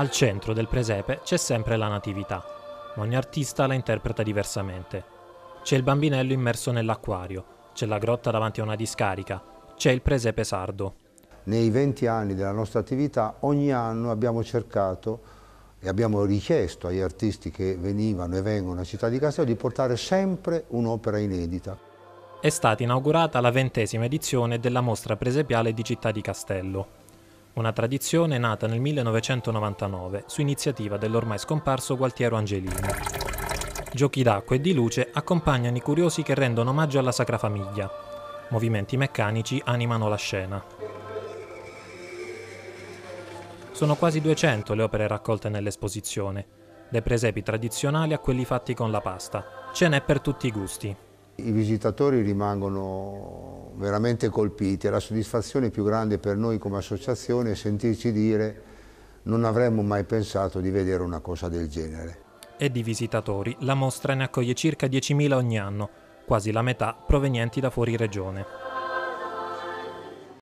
Al centro del presepe c'è sempre la natività, ma ogni artista la interpreta diversamente. C'è il bambinello immerso nell'acquario, c'è la grotta davanti a una discarica, c'è il presepe sardo. Nei 20 anni della nostra attività ogni anno abbiamo cercato e abbiamo richiesto agli artisti che venivano e vengono a Città di Castello di portare sempre un'opera inedita. È stata inaugurata la ventesima edizione della mostra presepiale di Città di Castello, una tradizione nata nel 1999 su iniziativa dell'ormai scomparso Gualtiero Angelini. Giochi d'acqua e di luce accompagnano i curiosi che rendono omaggio alla Sacra Famiglia. Movimenti meccanici animano la scena. Sono quasi 200 le opere raccolte nell'esposizione, dai presepi tradizionali a quelli fatti con la pasta. Ce n'è per tutti i gusti. I visitatori rimangono veramente colpiti e la soddisfazione più grande per noi come associazione è sentirci dire non avremmo mai pensato di vedere una cosa del genere. E di visitatori la mostra ne accoglie circa 10.000 ogni anno, quasi la metà provenienti da fuori regione.